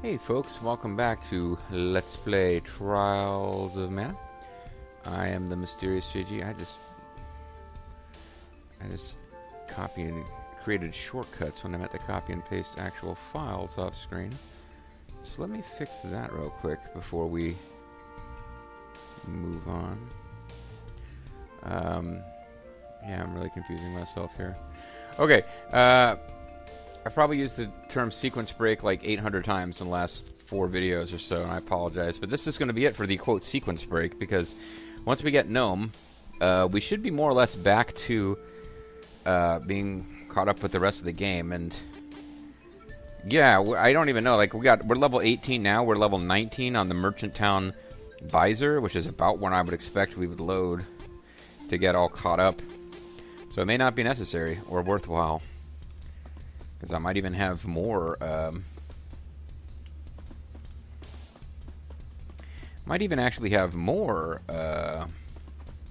Hey folks, welcome back to Let's Play Trials of Mana. I am the mysterious JG. I just I just copy and created shortcuts when I meant to copy and paste actual files off screen. So let me fix that real quick before we move on. Um, yeah, I'm really confusing myself here. Okay, uh, I've probably used the term sequence break like 800 times in the last four videos or so, and I apologize. But this is going to be it for the quote sequence break because once we get Gnome, uh, we should be more or less back to uh, being caught up with the rest of the game. And yeah, I don't even know. Like we got, we're level 18 now. We're level 19 on the Merchant Town Byzel, which is about when I would expect we would load to get all caught up. So it may not be necessary or worthwhile. Because I might even have more. Um, might even actually have more. Uh,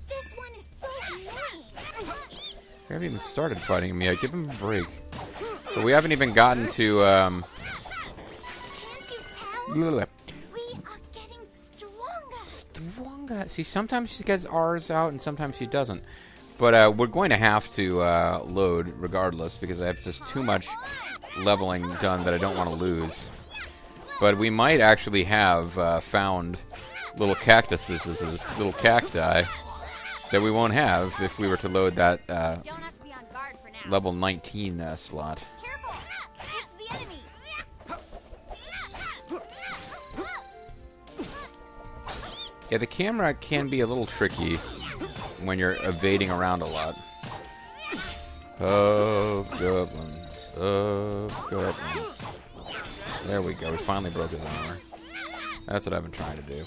This one is so mean. we haven't even started fighting him yet. Give him a break. But we haven't even gotten to. Um, getting stronger. See, sometimes she gets R's out and sometimes she doesn't. But uh, we're going to have to uh, load regardless because I have just too much leveling done that I don't want to lose. But we might actually have uh, found little cactuses, little cacti, that we won't have if we were to load that uh, Don't have to be on guard for now. level 19 uh, slot. Careful! It's the enemy. Yeah, the camera can be a little tricky when you're evading around a lot. Oh, goblins. Oh, goblins. There we go. We finally broke his armor. That's what I've been trying to do.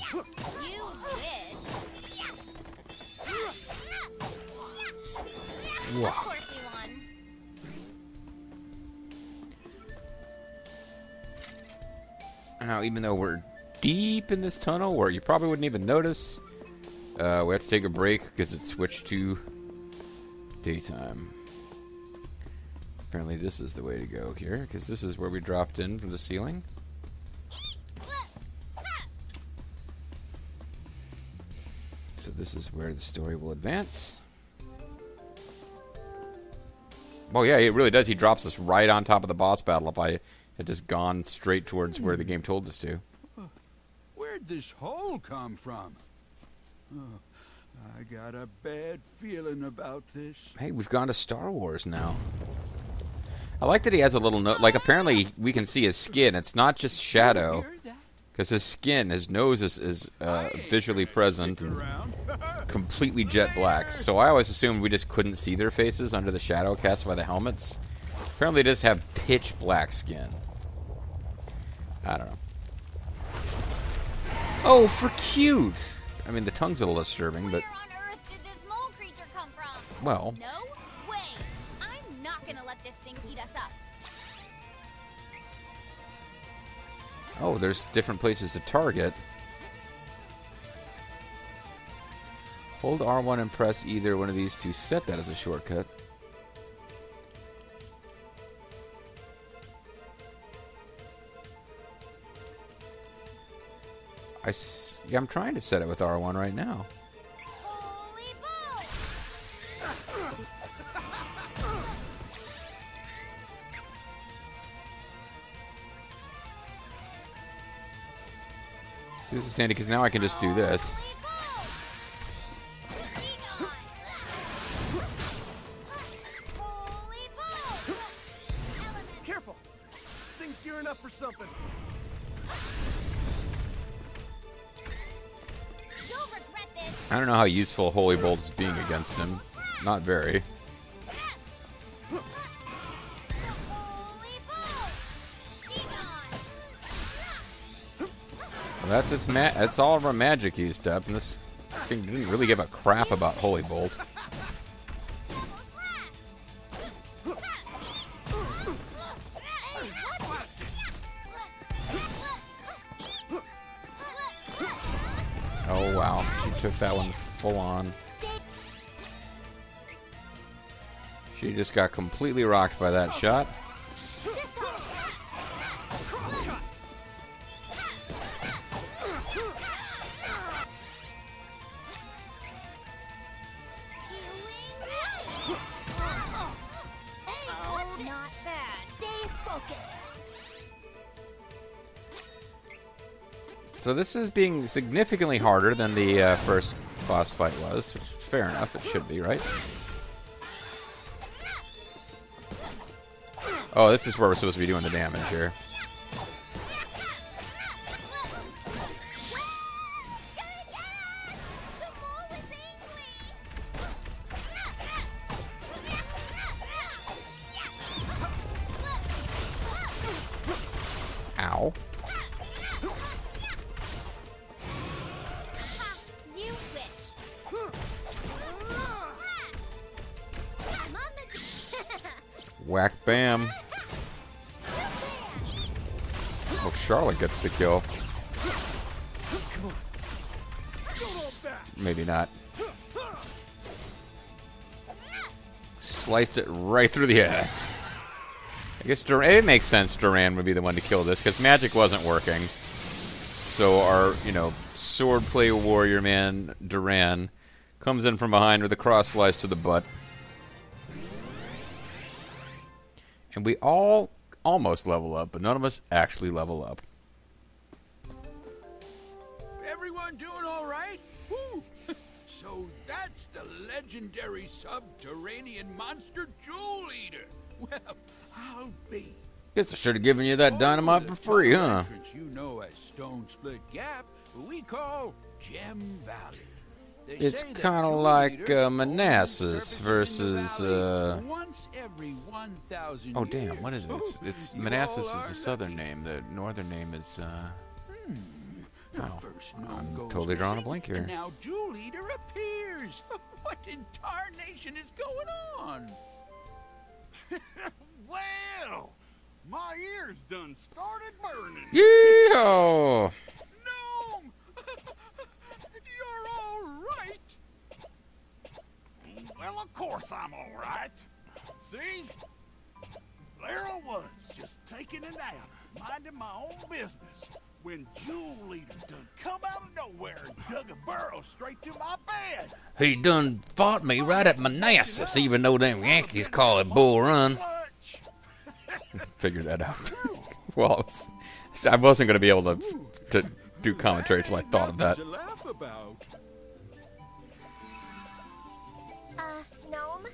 Wow. Of course we won. Now, even though we're deep in this tunnel where you probably wouldn't even notice, uh, we have to take a break because it switched to daytime. Apparently, this is the way to go here because this is where we dropped in from the ceiling. So, this is where the story will advance. Well, yeah, it really does. He drops us right on top of the boss battle if I had just gone straight towards where the game told us to. Where'd this hole come from? Oh, I got a bad feeling about this. Hey, we've gone to Star Wars now. I like that he has a little note. Like, apparently, we can see his skin. It's not just shadow, because his skin, his nose is, is uh, visually present and completely jet black. So I always assumed we just couldn't see their faces under the shadow cast by the helmets. Apparently, they just have pitch black skin. I don't know. Oh, for cute! I mean, the tongue's a little disturbing, but Where on earth did this mole creature come from? well. No way. I'm not gonna let this thing eat us up. Oh, there's different places to target. Hold R1 and press either one of these to set that as a shortcut. I s- yeah, I'm trying to set it with R1 right now. See, this is handy because now I can just do this. How useful Holy Bolt is being against him. Not very. Well, that's its ma- That's all of our magic used up, and this thing didn't really give a crap about Holy Bolt. That one full on. She just got completely rocked by that shot. So this is being significantly harder than the uh, first boss fight was. Which, fair enough, it should be, right? Oh, this is where we're supposed to be doing the damage here. Gets the kill. Maybe not. Sliced it right through the ass. I guess it makes sense Duran would be the one to kill this because magic wasn't working. So our, you know, swordplay warrior man Duran comes in from behind with a cross slice to the butt. And we all almost level up, but none of us actually level up. Everyone doing all right? Woo. so that's the legendary subterranean monster Jewel Eater. Well, I'll be. Guess I should have given you that dynamite for free, huh? You know as Stone Split Gap, we call Gem Valley. They It's kinda like, uh, Manassas surfaces in the versus, uh, once every 1,000 Oh damn! What is it? It's, it's Manassas is the southern name. The northern name is. uh... Oh, I'm totally drawing a blank here. And now Jewel Eater appears. what in tarnation is going on? Well, my ears done started burning. Yeehaw! Gnome! You're all right. Well, of course I'm all right. See? There I was, just taking a nap, minding my own business, when Jewel Eater done come out of nowhere and dug a burrow straight through my bed. He done fought me right at Manassas, even though them Yankees call it Bull Run. Lunch. Figured that out. well, I wasn't going to be able to to do commentary till I thought of that. To laugh about. Uh, gnome.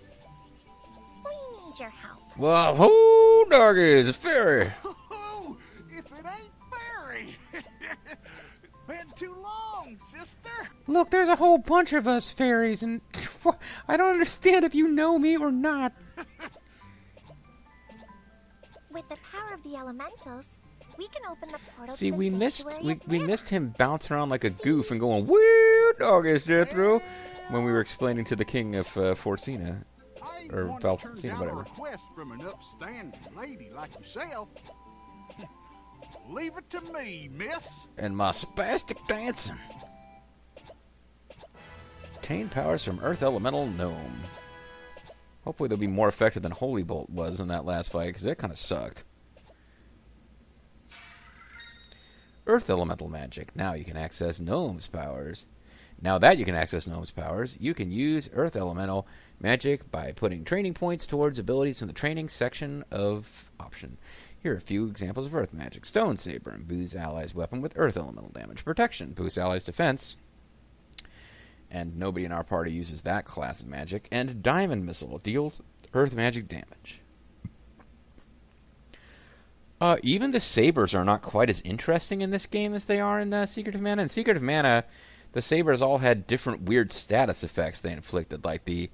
We need your help. Well, who dog is a fairy? Look, there's a whole bunch of us fairies, and I don't understand if you know me or not. With the power of the elementals, we can open the portal See, to we missed we, we missed him bouncing around like a goof and going weird dog is Jethro when we were explaining to the king of uh, Forcena. Or one Val- to turn Cena, down whatever. a request from an upstanding lady like yourself. Leave it to me, miss. and my spastic dancing. Obtain powers from Earth Elemental Gnome. Hopefully they'll be more effective than Holy Bolt was in that last fight, because that kind of sucked. Earth Elemental Magic. Now you can access Gnome's powers. Now that you can access Gnome's powers, you can use Earth Elemental Magic by putting training points towards abilities in the training section of option. Here are a few examples of Earth Magic. Stone Saber imbues allies' weapon with Earth Elemental damage. Protection boosts allies' defense. And nobody in our party uses that class of magic. And Diamond Missile deals Earth Magic damage. Uh, even the sabers are not quite as interesting in this game as they are in uh, Secret of Mana. In Secret of Mana, the sabers all had different weird status effects they inflicted, like the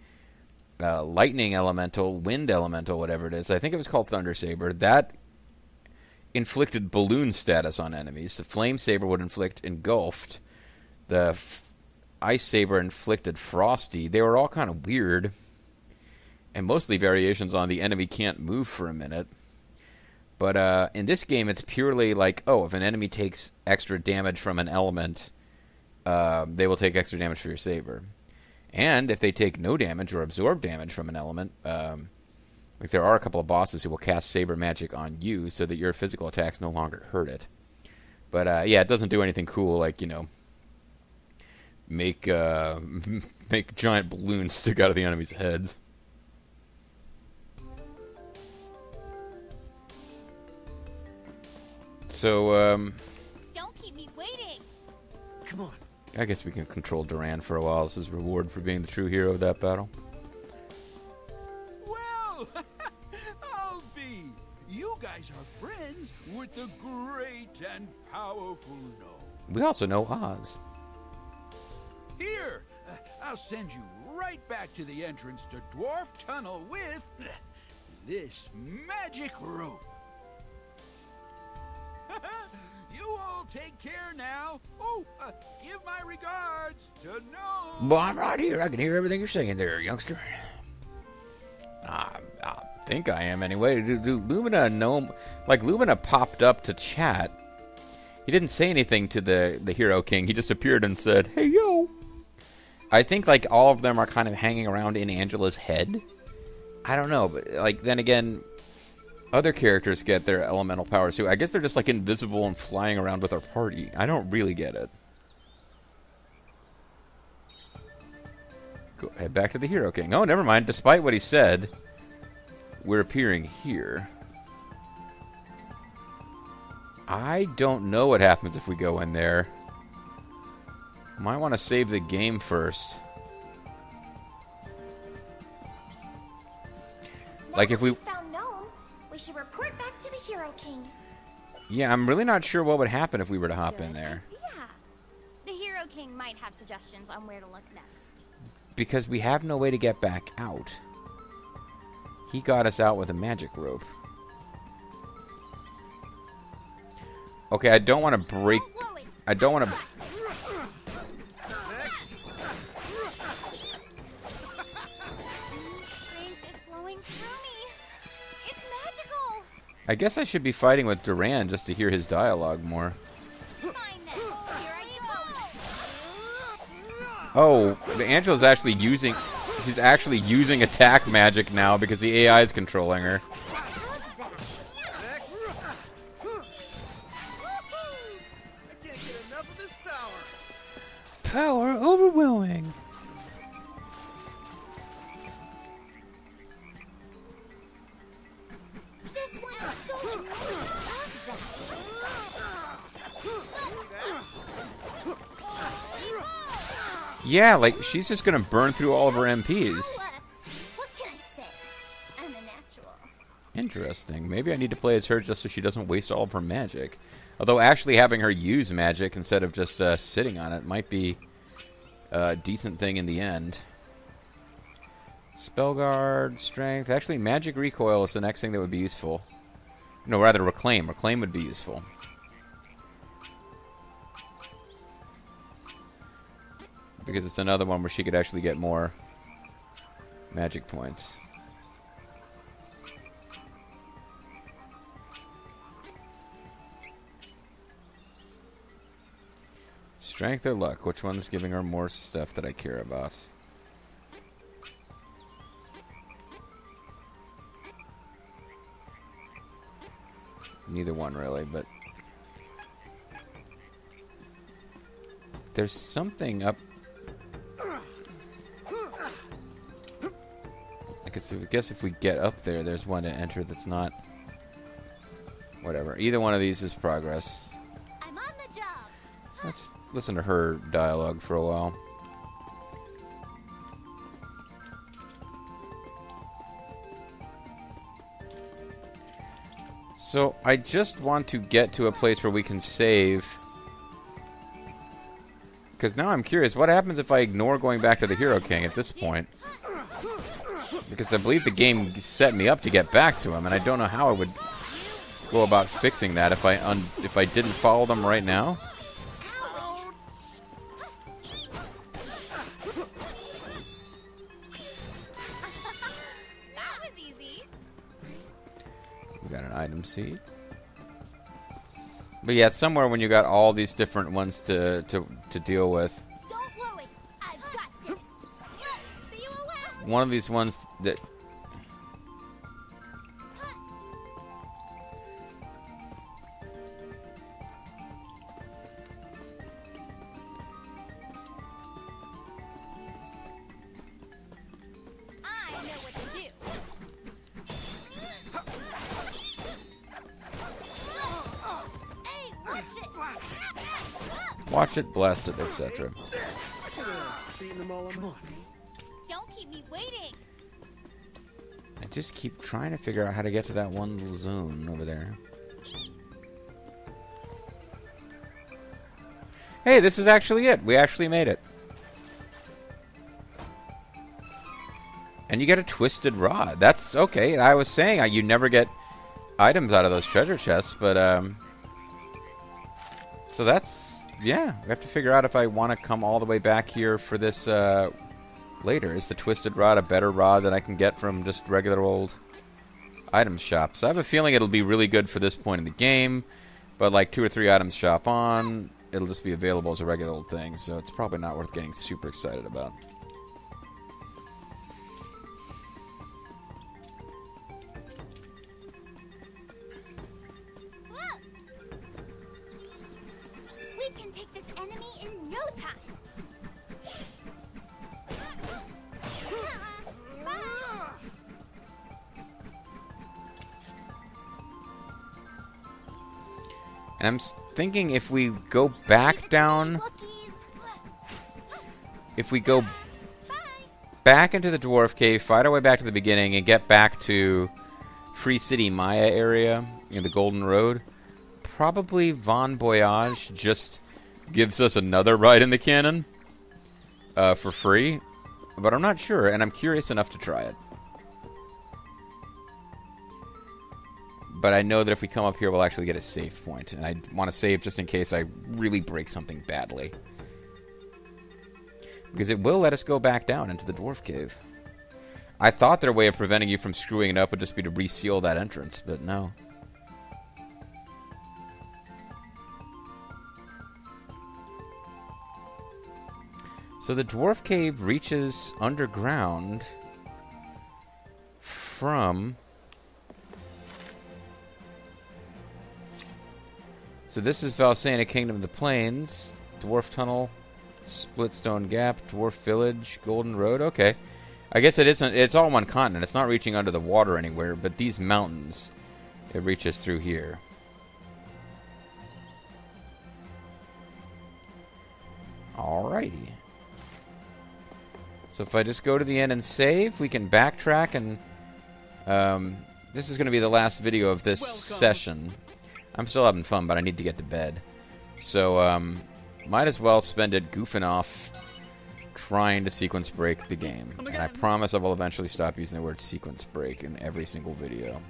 uh, lightning elemental, wind elemental, whatever it is. I think it was called Thunder Saber. That inflicted balloon status on enemies. The flame saber would inflict engulfed. The ice saber inflicted frosty. They were all kind of weird, and mostly variations on the enemy can't move for a minute. But uh, in this game, it's purely like, oh, if an enemy takes extra damage from an element, uh, they will take extra damage for your saber. And if they take no damage or absorb damage from an element, um, like there are a couple of bosses who will cast saber magic on you so that your physical attacks no longer hurt it. But uh, yeah, it doesn't do anything cool like you know make uh, make giant balloons stick out of the enemy's heads. So um, Don't keep me me waiting. Come on. I guess we can control Duran for a while. This is reward for being the true hero of that battle. Well, Alfie, you guys are friends with the great and powerful gnome. We also know Oz. Here, uh, I'll send you right back to the entrance to Dwarf Tunnel with this magic rope. you all take care now. Oh, uh, give my regards to Gnome. Well, I'm right here. I can hear everything you're saying there, youngster. I, I think I am anyway. Lumina know? Like Lumina popped up to chat. He didn't say anything to the the Hero King. He just appeared and said, "Hey yo." I think like all of them are kind of hanging around in Angela's head. I don't know, but like then again, other characters get their elemental powers too. I guess they're just like invisible and flying around with our party. I don't really get it. Go head back to the Hero King. Oh, never mind. Despite what he said, we're appearing here. I don't know what happens if we go in there. Might want to save the game first. Like if we we've found Gnome, we should report back to the Hero King. Yeah, I'm really not sure what would happen if we were to hop in there. idea. The Hero King might have suggestions on where to look next. Because we have no way to get back out. He got us out with a magic rope. Okay, I don't want to break. I don't want to. I guess I should be fighting with Duran just to hear his dialogue more. Oh, Angela's actually using. She's actually using attack magic now because the AI is controlling her. Yeah, like she's just gonna burn through all of her MPs. Interesting. Maybe I need to play as her just so she doesn't waste all of her magic. Although actually having her use magic instead of just uh, sitting on it might be a decent thing in the end. Spell guard, strength. Actually, magic recoil is the next thing that would be useful. No, rather reclaim. Reclaim would be useful. Because it's another one where she could actually get more magic points. Strength or luck? Which one's giving her more stuff that I care about? Neither one really, but there's something up. I guess if, I guess if we get up there, there's one to enter that's not. Whatever. Either one of these is progress. I'm on the job. Let's listen to her dialogue for a while. So, I just want to get to a place where we can save. Because now I'm curious, what happens if I ignore going back to the Hero King at this point? Because I believe the game set me up to get back to him, and I don't know how I would go about fixing that if I if I didn't follow them right now. We got an item seed. But yeah, it's somewhere when you got all these different ones to, to, to deal with. One of these ones that I know what to do. Hey, what Watch it, blast it, etc. just keep trying to figure out how to get to that one little zone over there. Hey, this is actually it. We actually made it. And you get a twisted rod. That's okay. I was saying uh, you never get items out of those treasure chests, but um so that's yeah, we have to figure out if I want to come all the way back here for this uh later. Is the twisted rod a better rod than I can get from just regular old item shops? I have a feeling it'll be really good for this point in the game, but like two or three items shop on, it'll just be available as a regular old thing, so it's probably not worth getting super excited about. And I'm thinking if we go back down, if we go back into the dwarf cave, fight our way back to the beginning, and get back to Free City Maia area, know, the Golden Road, probably Bon Voyage just gives us another ride in the cannon uh, for free. But I'm not sure, and I'm curious enough to try it. But I know that if we come up here, we'll actually get a save point, and I want to save just in case I really break something badly. Because it will let us go back down into the dwarf cave. I thought their way of preventing you from screwing it up would just be to reseal that entrance, but no. So the dwarf cave reaches underground from. So this is Valsena Kingdom of the Plains, Dwarf Tunnel, Splitstone Gap, Dwarf Village, Golden Road. Okay, I guess it isn't. It's all one continent. It's not reaching under the water anywhere, but these mountains, it reaches through here. Alrighty. So if I just go to the end and save, we can backtrack and um, this is going to be the last video of this session. I'm still having fun, but I need to get to bed. So um, might as well spend it goofing off trying to sequence break the game. And I promise I will eventually stop using the word sequence break in every single video.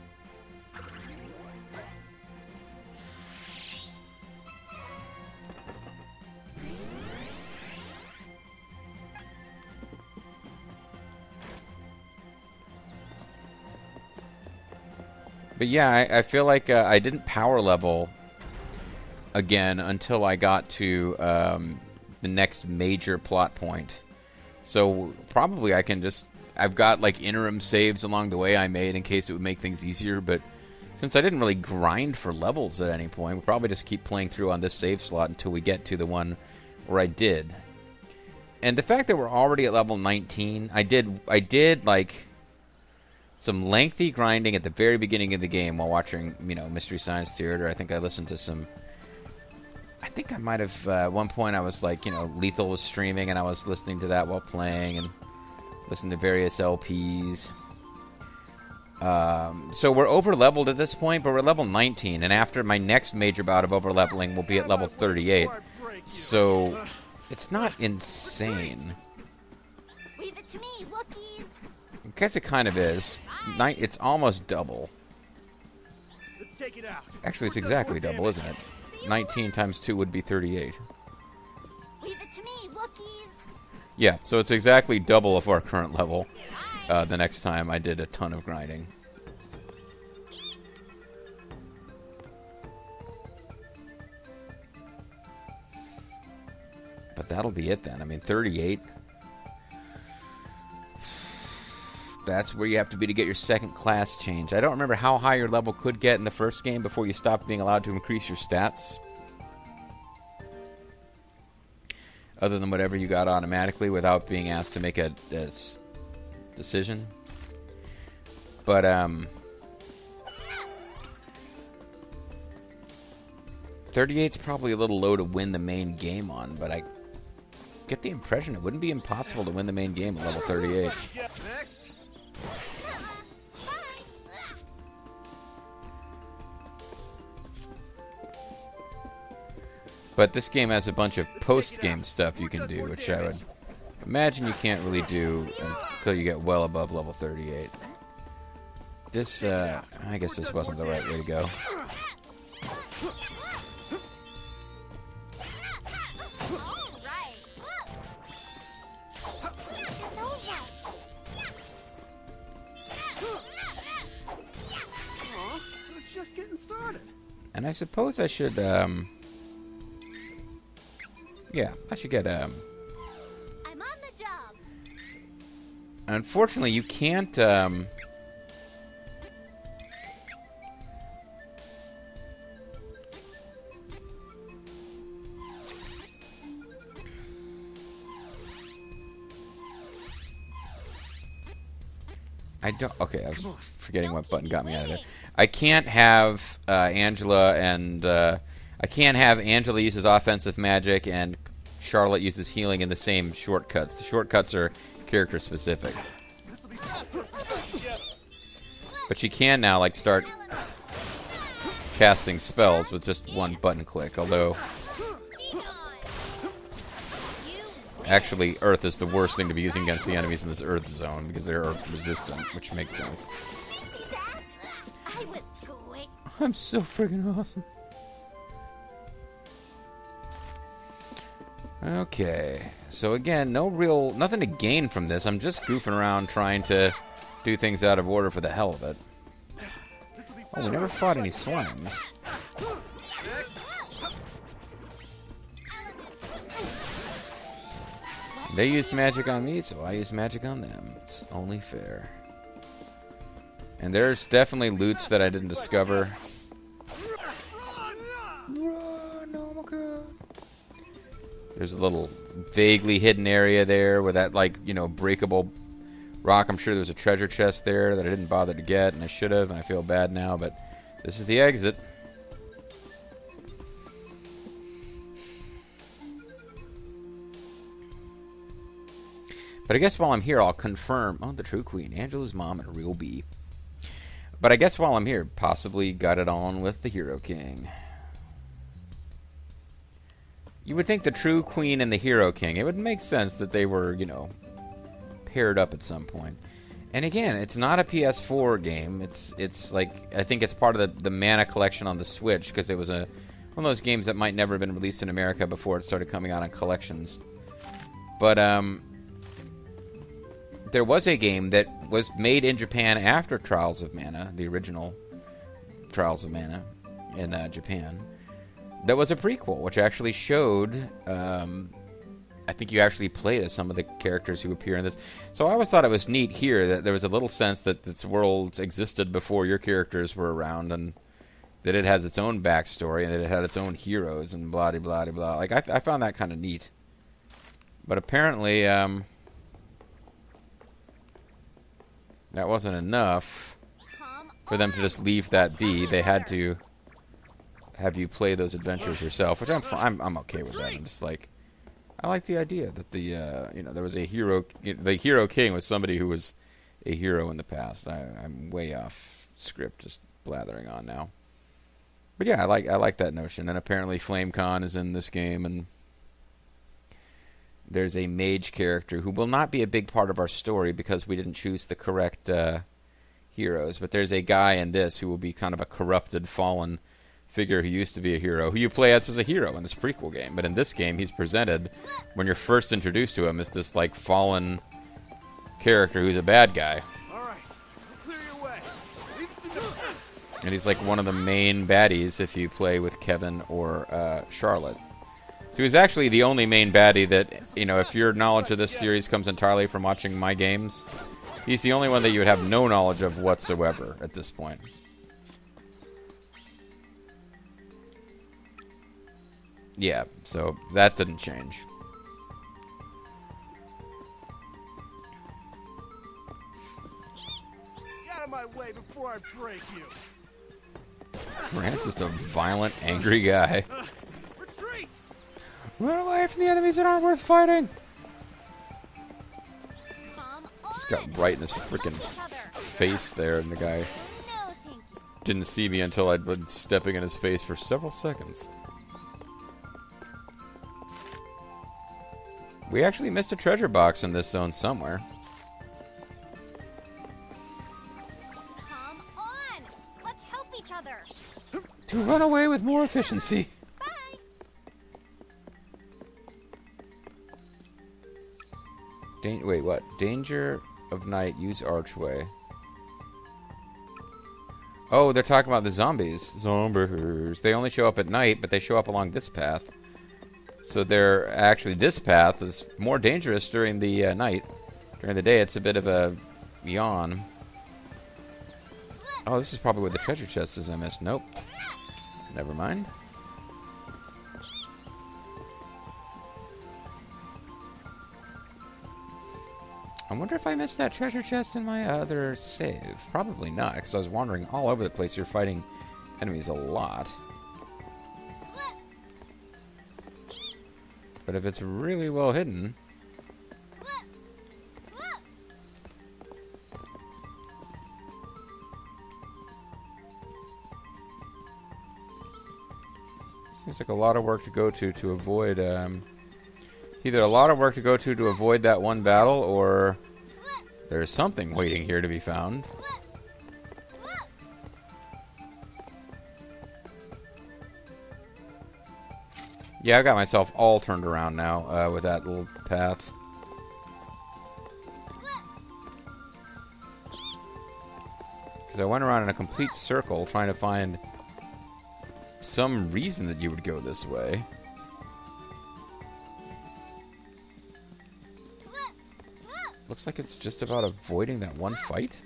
But yeah, I, I feel like uh, I didn't power level again until I got to um, the next major plot point. So probably I can just I've got like interim saves along the way I made in case it would make things easier. But since I didn't really grind for levels at any point, we'll probably just keep playing through on this save slot until we get to the one where I did. And the fact that we're already at level 19, I did I did like some lengthy grinding at the very beginning of the game while watching, you know, Mystery Science Theater. I think I listened to some. I think I might have uh, at one point I was like, you know, Lethal was streaming and I was listening to that while playing and listening to various LPs. Um, so we're over leveled at this point, but we're level 19, and after my next major bout of over leveling, we'll be at level 38. So it's not insane. Leave it to me, Wookiees. I guess it kind of is. Ni- It's almost double. Let's take it out. Actually, it's exactly double, isn't it? 19 times 2 would be 38. Leave it to me, Wookiees. Yeah, so it's exactly double of our current level. Uh, the next time I did a ton of grinding. But that'll be it then. I mean, 38. That's where you have to be to get your second class change. I don't remember how high your level could get in the first game before you stopped being allowed to increase your stats. Other than whatever you got automatically without being asked to make a decision. But, um. 38's probably a little low to win the main game on, but I get the impression it wouldn't be impossible to win the main game at level 38. But this game has a bunch of post-game stuff you can do, which I would imagine you can't really do until you get well above level 38. This, uh, I guess this wasn't the right way to go. Alright. It's over. Aw, it's just getting started. And I suppose I should, um... Yeah, I should get, um... I'm on the job. Unfortunately, you can't, um... I don't. Okay, I was forgetting what button got me out of there. I can't have uh, Angela and uh, I can't have Angela uses offensive magic and Charlotte uses healing in the same shortcuts. The shortcuts are character specific. But she can now like start casting spells with just one button click. Although Be gone. You actually, Earth is the worst thing to be using against the enemies in this Earth zone because they're resistant, which makes sense. Did you see that? I was great. I'm so friggin' awesome. Okay, so again, no real, nothing to gain from this. I'm just goofing around trying to do things out of order for the hell of it. Oh, we never fought any slimes. They used magic on me, so I used magic on them. It's only fair. And there's definitely loots that I didn't discover. There's a little vaguely hidden area there with that, like, you know, breakable rock. I'm sure there's a treasure chest there that I didn't bother to get, and I should have, and I feel bad now, but this is the exit. But I guess while I'm here, I'll confirm. Oh, the true queen, Angela's mom, and real bee. But I guess while I'm here, possibly got it on with the Hero King. You would think the True Queen and the Hero King, it would make sense that they were, you know, paired up at some point. And again, it's not a PS4 game. It's it's like I think it's part of the, the Mana collection on the Switch because it was a one of those games that might never have been released in America before it started coming out on collections. But um there was a game that was made in Japan after Trials of Mana, the original Trials of Mana in uh, Japan. That was a prequel, which actually showed. Um, I think you actually played as some of the characters who appear in this. So I always thought it was neat here that there was a little sense that this world existed before your characters were around, and that it has its own backstory and that it had its own heroes and blah blah blah blah. Like I, I found that kind of neat. But apparently, um, that wasn't enough for them to just leave that be. They had to have you play those adventures yourself, which I'm I'm, I'm okay with that. I'm just like I like the idea that the uh, you know there was a hero. The hero king was somebody who was a hero in the past. I, I'm way off script, just blathering on now. But yeah, I like I like that notion. And apparently, Flamekhan is in this game, and there's a mage character who will not be a big part of our story because we didn't choose the correct uh, heroes. But there's a guy in this who will be kind of a corrupted, fallen figure who used to be a hero, who you play as as a hero in this prequel game. But in this game, he's presented when you're first introduced to him as this like fallen character who's a bad guy, and he's like one of the main baddies if you play with Kevin or uh, Charlotte. So he's actually the only main baddie that you know. If your knowledge of this series comes entirely from watching my games, he's the only one that you would have no knowledge of whatsoever at this point. Yeah, so that didn't change. Get out of my way before I break you. Grant's just a violent, angry guy. Retreat! Run away from the enemies that aren't worth fighting! Come Just got right in his freaking help each other. face there, and the guy No, thank you. didn't see me until I'd been stepping in his face for several seconds. We actually missed a treasure box in this zone somewhere. Come on. Let's help each other. To run away with more efficiency. Bye. Dan- wait, what? Danger of night, use archway. Oh, they're talking about the zombies. Zombies. They only show up at night, but they show up along this path. So they're actually this path is more dangerous during the uh, night. During the day, it's a bit of a yawn. Oh, this is probably where the treasure chest is. I missed. Nope. Never mind. I wonder if I missed that treasure chest in my other save. Probably not, because I was wandering all over the place. You're fighting enemies a lot. But if it's really well hidden, seems like a lot of work to go to to avoid. Um, either a lot of work to go to to avoid that one battle, or there's something waiting here to be found. Yeah, I got myself all turned around now uh, with that little path. Because I went around in a complete circle trying to find some reason that you would go this way. Looks like it's just about avoiding that one fight.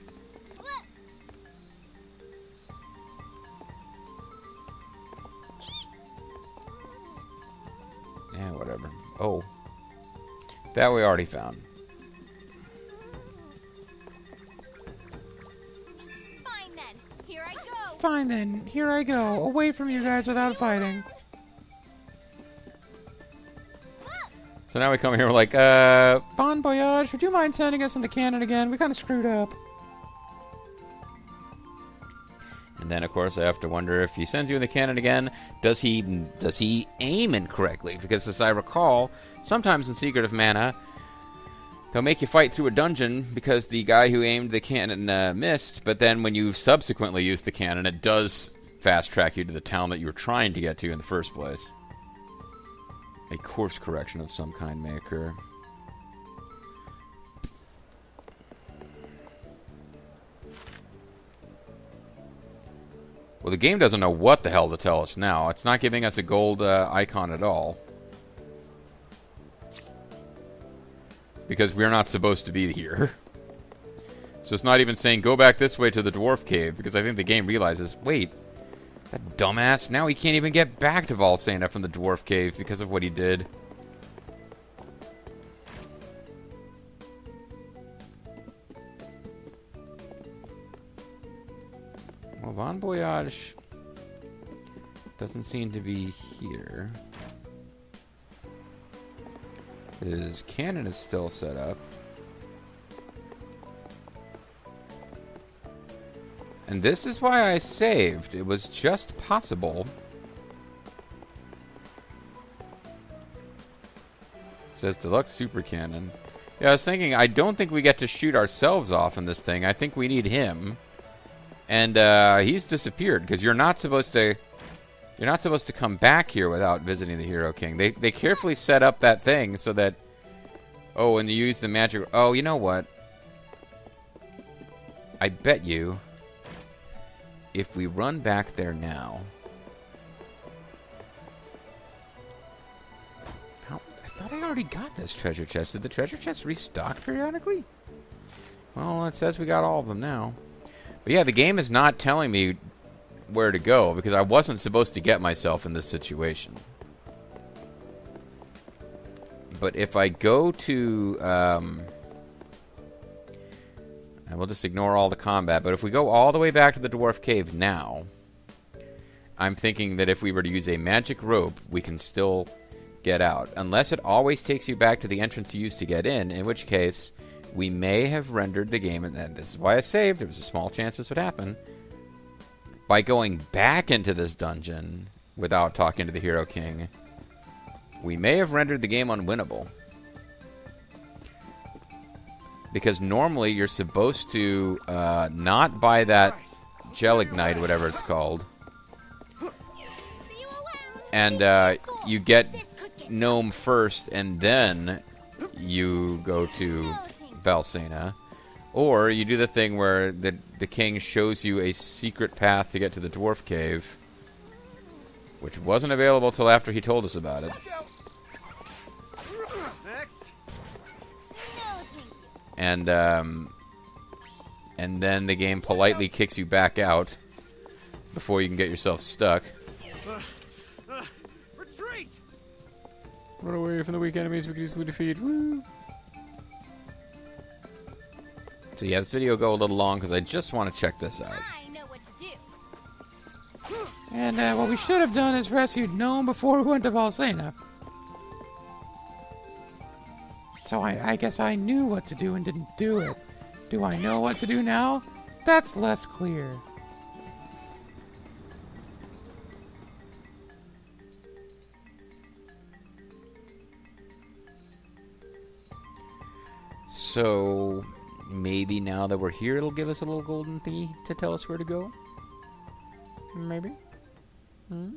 That we already found. Fine then. Here I go. Fine then, here I go, away from you guys without fighting. So now we come here, we're like, uh, Bon Voyage, would you mind sending us in the cannon again? We kind of screwed up. Then, of course, I have to wonder if he sends you in the cannon again, does he does he aim incorrectly? Because as I recall, sometimes in Secret of Mana, they'll make you fight through a dungeon because the guy who aimed the cannon uh, missed, but then when you subsequently use the cannon, it does fast track you to the town that you were trying to get to in the first place. A course correction of some kind may occur. Well, the game doesn't know what the hell to tell us now. It's not giving us a gold uh, icon at all. Because we're not supposed to be here. So it's not even saying go back this way to the dwarf cave, because I think the game realizes, wait, that dumbass, now he can't even get back to Valsena from the dwarf cave because of what he did. Well, Bon Voyage doesn't seem to be here. His cannon is still set up. And this is why I saved. It was just possible. Says Deluxe Super Cannon. Yeah, I was thinking, I don't think we get to shoot ourselves off in this thing. I think we need him. And uh, he's disappeared because you're not supposed to. You're not supposed to come back here without visiting the Hero King. They they carefully set up that thing so that. Oh, and you use the magic. Oh, you know what? I bet you. If we run back there now. I thought I already got this treasure chest. Did the treasure chest restock periodically? Well, it says we got all of them now. But yeah, the game is not telling me where to go because I wasn't supposed to get myself in this situation. But if I go to, um, and we'll just ignore all the combat. But if we go all the way back to the dwarf cave now, I'm thinking that if we were to use a magic rope, we can still get out. Unless it always takes you back to the entrance you used to get in, in which case we may have rendered the game, and this is why I saved, there was a small chance this would happen, by going back into this dungeon without talking to the Hero King, we may have rendered the game unwinnable. Because normally you're supposed to uh, not buy that Gelignite, whatever it's called, and uh, you get Gnome first, and then you go to Valsena. Or you do the thing where the, the king shows you a secret path to get to the dwarf cave, which wasn't available till after he told us about it. Next. And um, and then the game politely kicks you back out before you can get yourself stuck. Retreat! Run away from the weak enemies we can easily defeat. Woo! So yeah, this video will go a little long because I just want to check this out. I know what to do. And uh, what we should have done is rescued Gnome before we went to Valsena. So I, I guess I knew what to do and didn't do it. Do I know what to do now? That's less clear. So maybe now that we're here, it'll give us a little golden thingy to tell us where to go. Maybe. Hmm?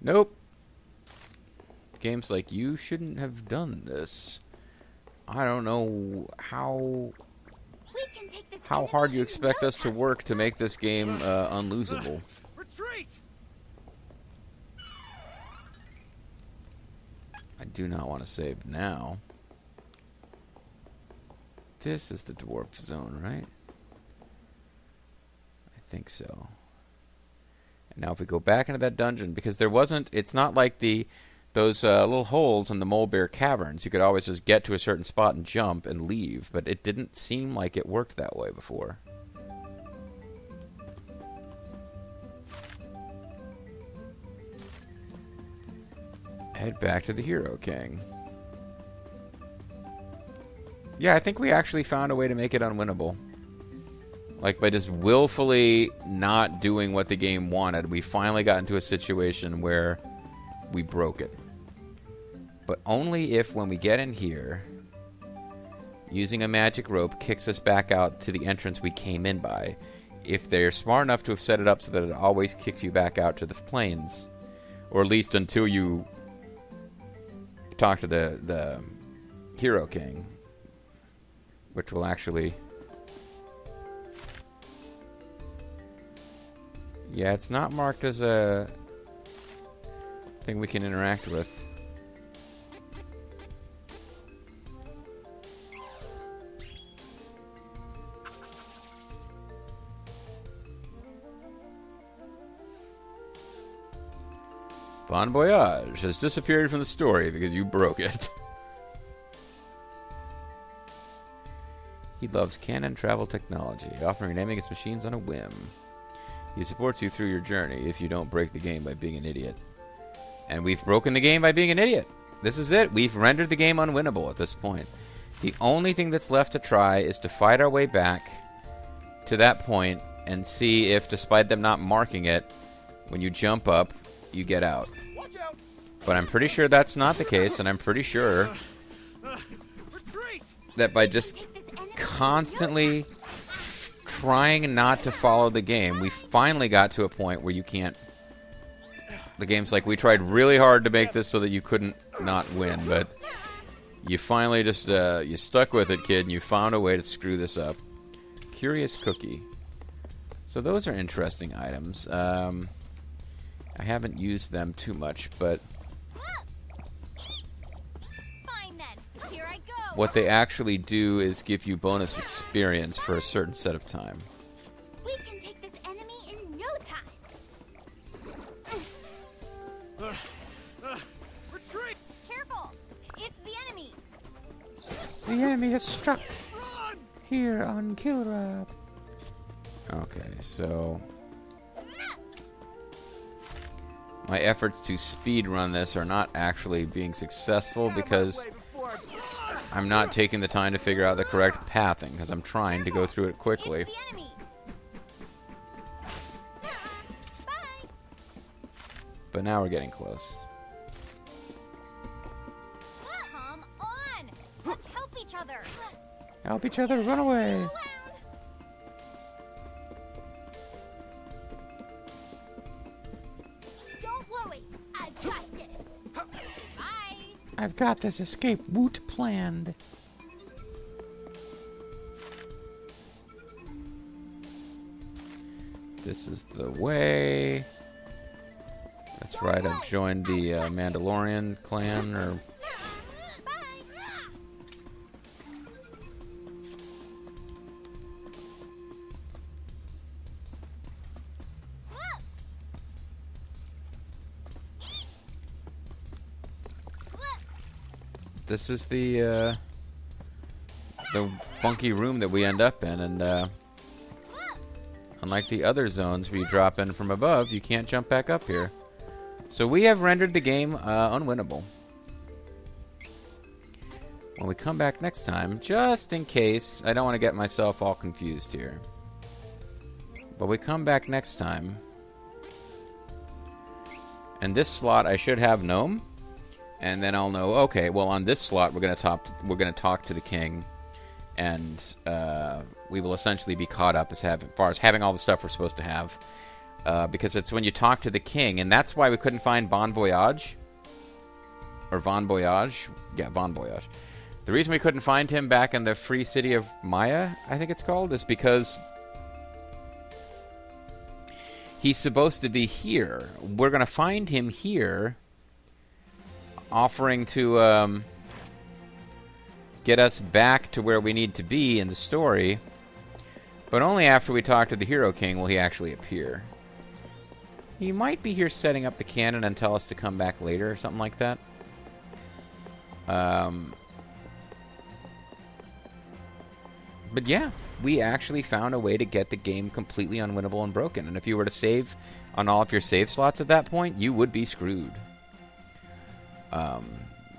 Nope. Game's like, you shouldn't have done this. I don't know how We can take this how hard you expect us to work to make this game uh, unlosable. Retreat! I do not want to save now. This is the dwarf zone, right? I think so. And now if we go back into that dungeon, because there wasn't, it's not like the those uh, little holes in the mole bear caverns. You could always just get to a certain spot and jump and leave, but it didn't seem like it worked that way before. Head back to the Hero King. Yeah, I think we actually found a way to make it unwinnable. Like by just willfully not doing what the game wanted, we finally got into a situation where we broke it. But only if when we get in here, using a magic rope kicks us back out to the entrance we came in by. If they're smart enough to have set it up so that it always kicks you back out to the plains, or at least until you talk to the the Hero King, which will actually. Yeah, it's not marked as a thing we can interact with. Bon Voyage has disappeared from the story because you broke it. he loves cannon travel technology, offering naming its machines on a whim. He supports you through your journey if you don't break the game by being an idiot. And we've broken the game by being an idiot. This is it. We've rendered the game unwinnable at this point. The only thing that's left to try is to fight our way back to that point and see if, despite them not marking it, when you jump up, you get out. But I'm pretty sure that's not the case, and I'm pretty sure that by just Take this enemy in no constantly trying not to follow the game, we finally got to a point where you can't. The game's like, we tried really hard to make this so that you couldn't not win, but you finally just uh, you stuck with it, kid, and you found a way to screw this up. Curious cookie. So those are interesting items. Um, I haven't used them too much, but Fine then. Here I go. what they actually do is give you bonus experience for a certain set of time. We can take this enemy in no time. Retreat! Careful. It's the enemy. The enemy has struck Run! here on Kilra. Okay, so my efforts to speed run this are not actually being successful because I'm not taking the time to figure out the correct pathing because I'm trying to go through it quickly. It's the enemy. Bye. But now we're getting close. Come on. Let's help each other. Help each other run away. I've got this escape route planned. This is the way. That's right, I've joined the uh, Mandalorian clan, or this is the uh, the funky room that we end up in, and uh, unlike the other zones where you drop in from above, you can't jump back up here. So we have rendered the game uh, unwinnable. When we come back next time, just in case, I don't want to get myself all confused here. But we come back next time, and this slot I should have gnome and then I'll know. Okay, well, on this slot, we're gonna talk. We're gonna talk to the king, and uh, we will essentially be caught up as, have, as far as having all the stuff we're supposed to have. Uh, because it's when you talk to the king, and that's why we couldn't find Bon Voyage or Von Voyage. Yeah, Von Voyage. The reason we couldn't find him back in the free city of Maia, I think it's called, is because he's supposed to be here. We're gonna find him here offering to um, get us back to where we need to be in the story, but only after we talk to the Hero King will he actually appear. He might be here setting up the cannon and tell us to come back later or something like that. Um, but yeah, we actually found a way to get the game completely unwinnable and broken. And if you were to save on all of your save slots at that point, you would be screwed. Um,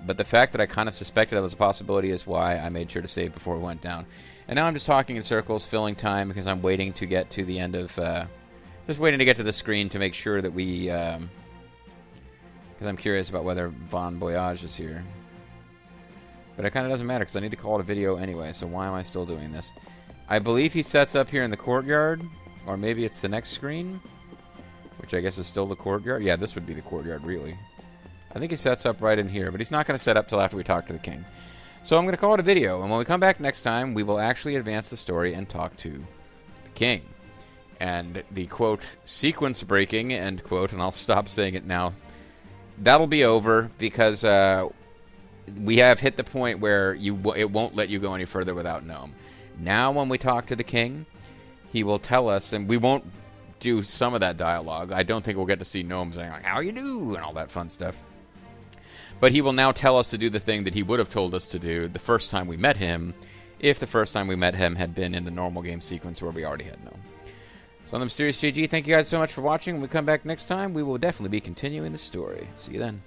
but the fact that I kind of suspected that was a possibility is why I made sure to save before we went down. And now I'm just talking in circles, filling time because I'm waiting to get to the end of. Uh, just waiting to get to the screen to make sure that we. Because um, I'm curious about whether Von Voyage is here. But it kind of doesn't matter because I need to call it a video anyway, so why am I still doing this? I believe he sets up here in the courtyard, or maybe it's the next screen, which I guess is still the courtyard. Yeah, this would be the courtyard, really. I think he sets up right in here, but he's not going to set up till after we talk to the king. So I'm going to call it a video, and when we come back next time, we will actually advance the story and talk to the king. And the quote, sequence breaking, end quote, and I'll stop saying it now. That'll be over because uh, we have hit the point where you it won't let you go any further without Gnome. Now, when we talk to the king, he will tell us, and we won't do some of that dialogue. I don't think we'll get to see Gnome saying like "How you do" and all that fun stuff. But he will now tell us to do the thing that he would have told us to do the first time we met him, if the first time we met him had been in the normal game sequence where we already had Gnome. So, on the Mysterious JG, thank you guys so much for watching. When we come back next time, we will definitely be continuing the story. See you then.